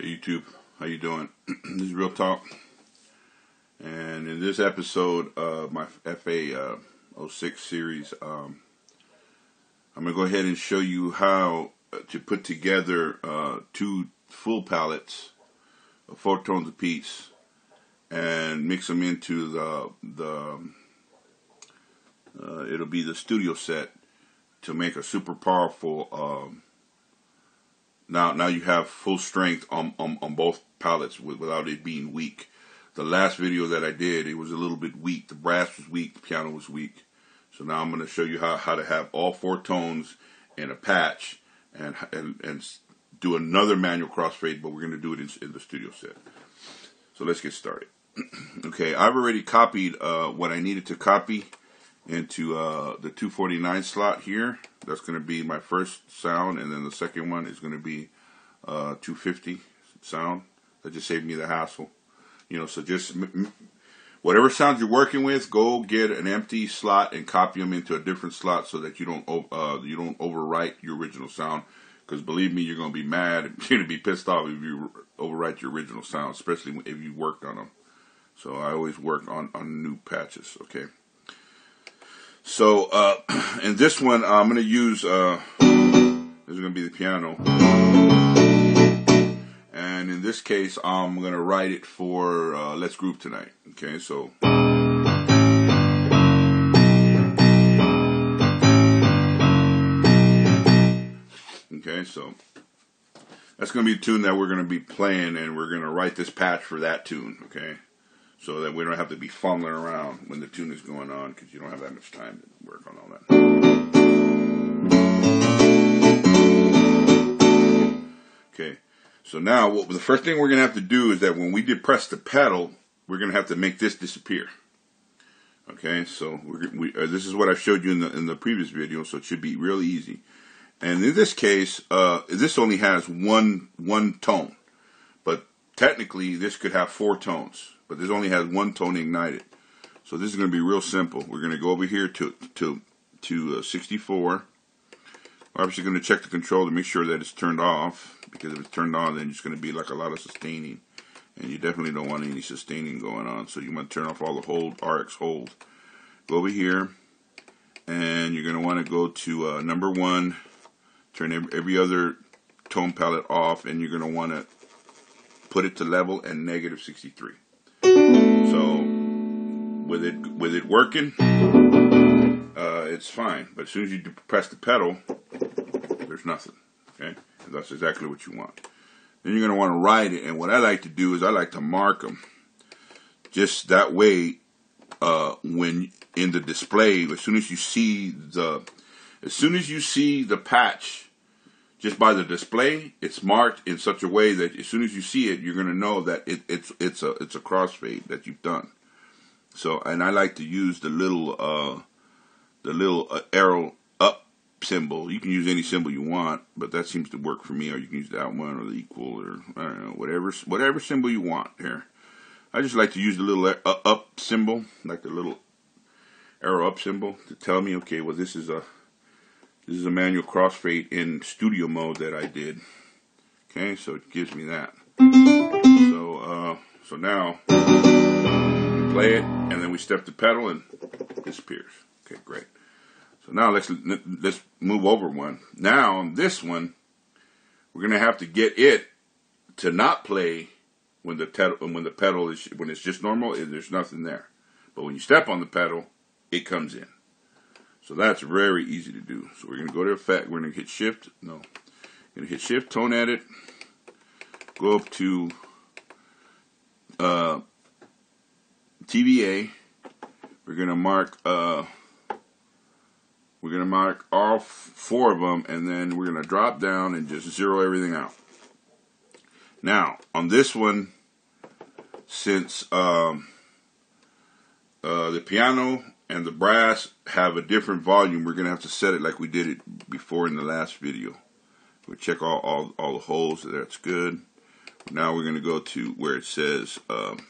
Hey YouTube, how you doing? this is Real Talk, and in this episode of my FA uh, 06 series, um, I'm gonna go ahead and show you how to put together uh, two full palettes of four tones apiece and mix them into the the uh, it'll be the studio set to make a super powerful. Um, now, now you have full strength on, on, on both palettes without it being weak. The last video that I did, it was a little bit weak. The brass was weak, the piano was weak. So now I'm going to show you how, how to have all four tones in a patch and, and, and do another manual crossfade, but we're going to do it in, in the studio set. So let's get started. okay, I've already copied uh, what I needed to copy into uh, the 249 slot here. That's going to be my first sound, and then the second one is going to be uh, 250 sound. That just saved me the hassle. You know, so just whatever sounds you're working with, go get an empty slot and copy them into a different slot so that you don't uh, you don't overwrite your original sound. Because believe me, you're going to be mad. You're going to be pissed off if you overwrite your original sound, especially if you worked on them. So I always work on on new patches. Okay. So, uh, in this one, uh, I'm going to use, uh, this is going to be the piano. And in this case, I'm going to write it for uh, Let's Groove Tonight. Okay, so. Okay, so that's going to be a tune that we're going to be playing, and we're going to write this patch for that tune. Okay so that we don't have to be fumbling around when the tune is going on because you don't have that much time to work on all that. Okay, so now what, the first thing we're going to have to do is that when we depress the pedal, we're going to have to make this disappear. Okay, so we, uh, this is what I showed you in the in the previous video, so it should be really easy. And in this case, uh, this only has one one tone, but technically this could have four tones but this only has one tone ignited. So this is going to be real simple. We're going to go over here to to to uh, 64. We're obviously going to check the control to make sure that it's turned off because if it's turned on, then it's going to be like a lot of sustaining, and you definitely don't want any sustaining going on. So you want to turn off all the hold RX hold. Go over here, and you're going to want to go to uh, number one. Turn every other tone palette off, and you're going to want to put it to level and negative 63. So with it with it working, uh, it's fine. But as soon as you press the pedal, there's nothing. Okay, and that's exactly what you want. Then you're going to want to ride it. And what I like to do is I like to mark them. Just that way, uh, when in the display, as soon as you see the, as soon as you see the patch just by the display, it's marked in such a way that as soon as you see it, you're going to know that it, it's it's a it's a crossfade that you've done. So, and I like to use the little uh, the little uh, arrow up symbol. You can use any symbol you want, but that seems to work for me. Or you can use that one or the equal or I don't know whatever whatever symbol you want here. I just like to use the little uh, up symbol, like the little arrow up symbol, to tell me, okay, well this is a this is a manual crossfade in studio mode that I did. Okay, so it gives me that. So, uh, so now we play it, and then we step the pedal, and it disappears. Okay, great. So now let's let's move over one. Now on this one, we're gonna have to get it to not play when the pedal when the pedal is when it's just normal. There's nothing there, but when you step on the pedal, it comes in. So that's very easy to do. So we're going to go to effect. We're going to hit shift. No. Going to hit shift, tone edit. Go up to uh, TVA. We're going to mark uh, we're going to mark all four of them and then we're going to drop down and just zero everything out. Now, on this one, since um, uh, the piano and the brass have a different volume, we're going to have to set it like we did it before in the last video. We'll check all, all, all the holes, that's good. Now we're going to go to where it says, um,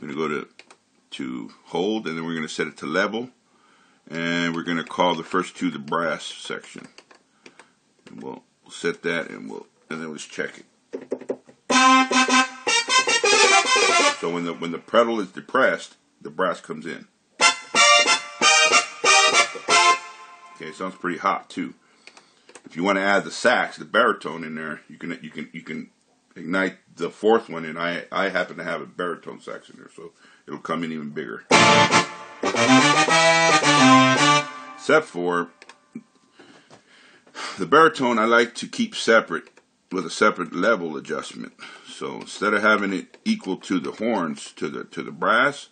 we're going to go to, to hold, and then we're going to set it to level. And we're going to call the first two the brass section. And we'll, we'll set that, and we'll and then let's check it. So when the when the pedal is depressed, the brass comes in. Okay, sounds pretty hot too. If you want to add the sax, the baritone in there, you can you can you can ignite the fourth one, and I I happen to have a baritone sax in there, so it'll come in even bigger. Except for the baritone, I like to keep separate with a separate level adjustment. So instead of having it equal to the horns to the to the brass,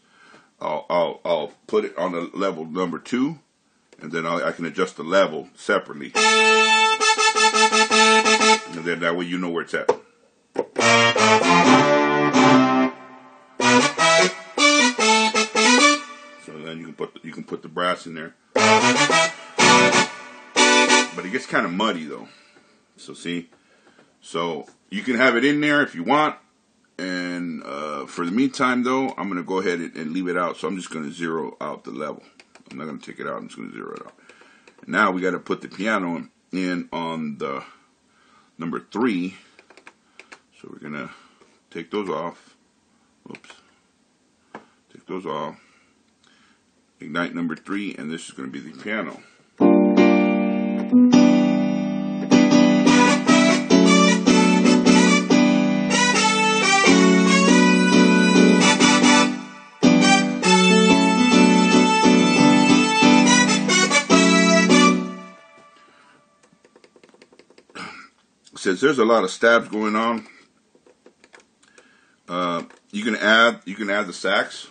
I'll I'll, I'll put it on the level number two, and then I'll, I can adjust the level separately, and then that way you know where it's at. So then you can put the, you can put the brass in there, but it gets kind of muddy though. So see, so you can have it in there if you want. And uh, for the meantime, though, I'm going to go ahead and leave it out. So I'm just going to zero out the level. I'm not going to take it out. I'm just going to zero it out. Now we got to put the piano in on the number three. So we're going to take those off. Oops. Take those off. Ignite number three, and this is going to be the piano. Since there's a lot of stabs going on, uh, you can add you can add the sax.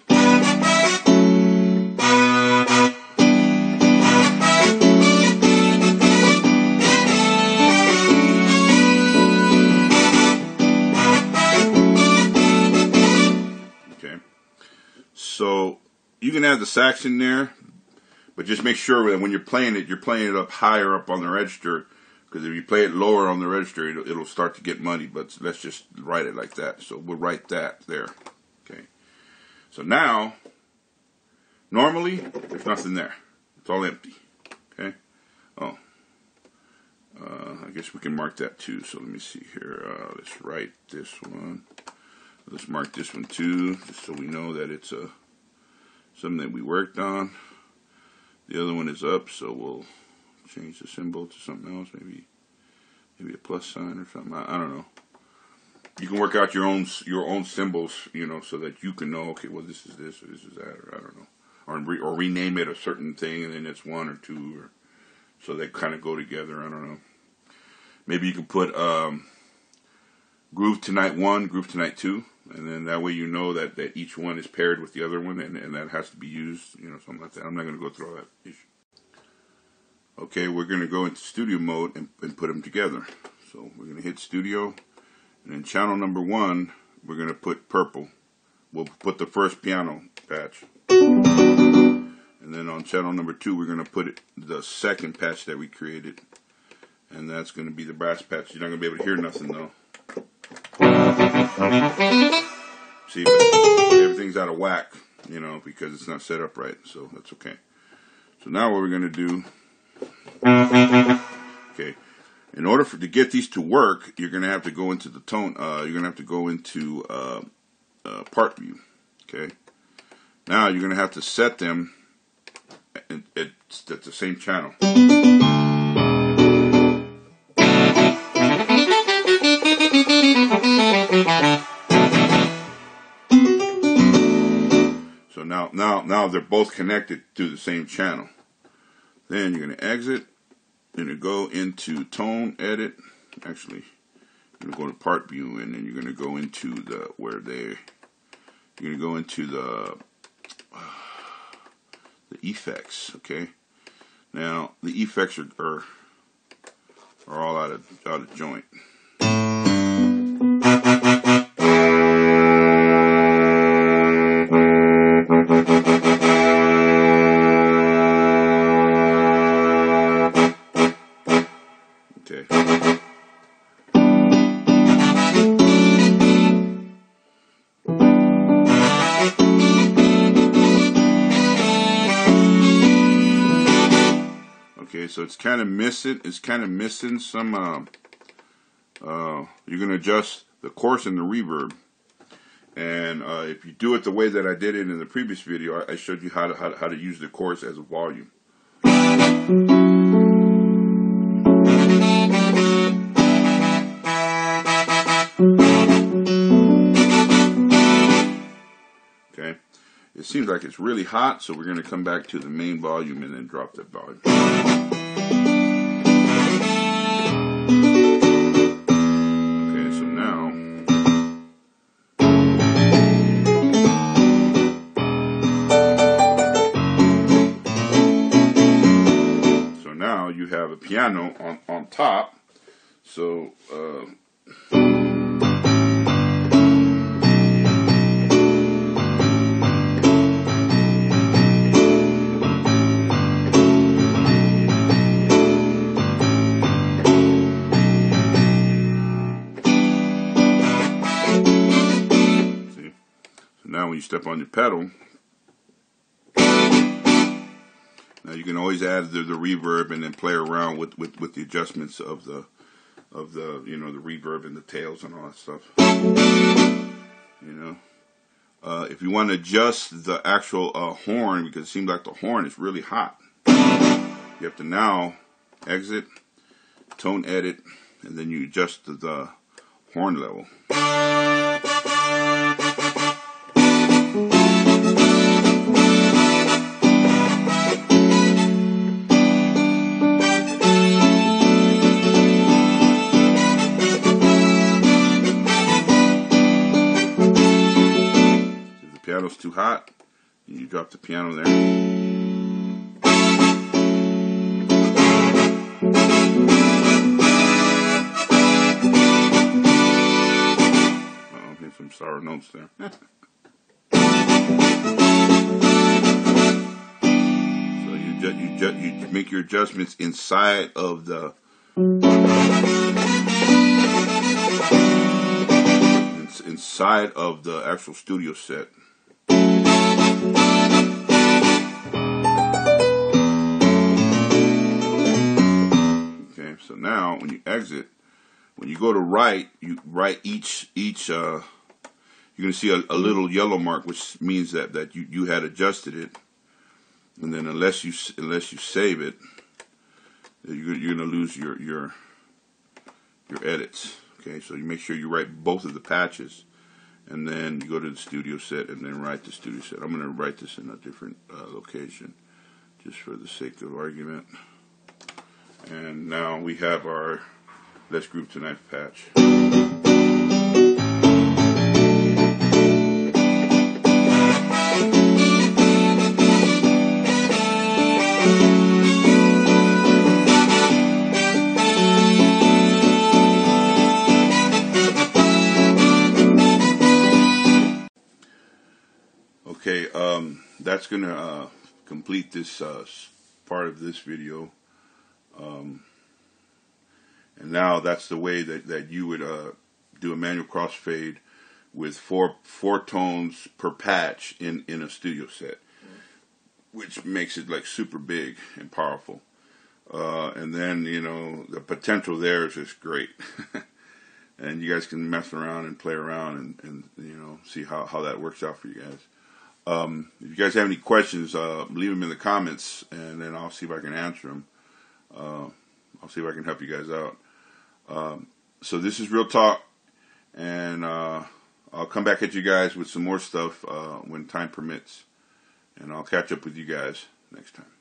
Okay, so you can add the sax in there, but just make sure that when you're playing it, you're playing it up higher up on the register because if you play it lower on the register, it'll, it'll, start to get muddy. But let's just write it like that. So we'll write that there. Okay. So now, normally there's nothing there. It's all empty. Okay. Oh. Uh, I guess we can mark that too. So let me see here. Uh, let's write this one. Let's mark this one too, just so we know that it's a uh, something that we worked on. The other one is up, so we'll change the symbol to something else, maybe maybe a plus sign or something. I, I, don't know. You can work out your own your own symbols, you know, so that you can know, okay, well, this is this or this is that, or I don't know, or re, or rename it a certain thing, and then it's one or two, or so they kind of go together. I don't know. Maybe you can put um, groove tonight one, groove tonight two, and then that way you know that, that each one is paired with the other one, and, and that has to be used, you know, something like that. I'm not going to go through all that issue. Okay, we're going to go into studio mode and, and put them together. So we're going to hit studio, and in channel number one, we're going to put purple. We'll put the first piano patch. And then on channel number two, we're going to put it, the second patch that we created. And that's going to be the brass patch. You're not going to be able to hear nothing though. See, everything's out of whack, you know, because it's not set up right. So that's okay. So now what we're going to do Okay. In order for to get these to work, you're going to have to go into the tone. Uh, you're going to have to go into uh, uh, part view. Okay. Now you're going to have to set them at, at, at the same channel. So now, now, now they're both connected to the same channel. Then you're going to exit. Going to go into tone edit. Actually, you're going to go to part view and then you're going to go into the where they you're going to go into the the effects. Okay. Now the effects are, are are all out of out of joint. It's kind of missing. It's kind of missing some. Uh, uh, you're gonna adjust the chorus and the reverb, And uh, if you do it the way that I did it in the previous video, I, I showed you how to, how to, how to use the chorus as a volume. Okay, it seems like it's really hot, so we're going to come back to the main volume and then drop that volume. You have a piano on, on top. So, uh, now when you step on your pedal, Now you can always add the, the reverb and then play around with, with, with the adjustments of the of the you know the reverb and the tails and all that stuff. You know, uh, if you want to adjust the actual uh, horn because it seems like the horn is really hot, you have to now exit, tone edit, and then you adjust the, the horn level. Piano's too hot, you drop the piano there. oh, here's some sour notes there. so you you you make your adjustments inside of the inside of the actual studio set. Okay, so now when you exit, when you go to write, you write each each uh, you're to see a, a, little yellow mark, which means that that you, you had adjusted it. And then unless you unless you save it, you're, you're to lose your your your edits. Okay, so you make sure you write both of the patches, and then you go to the studio set and then write the studio set. I'm going to write this in a different uh, location, just for the sake of argument. And now we have our Let's Groove Tonight patch. Okay, um, that's going to uh, complete this uh, part of this video. Um, and now that's the way that, that you would uh, do a manual crossfade with four four tones per patch in, in a studio set, which makes it like super big and powerful. Uh, and then you know the potential there is just great, and you guys can mess around and play around and, and you know see how, how that works out for you guys. Um, if you guys have any questions, uh, leave them in the comments, and then I'll see if I can answer them. Uh, I'll see if I can help you guys out. Um, so this is Real Talk, and uh, I'll come back at you guys with some more stuff uh, when time permits, and I'll catch up with you guys next time.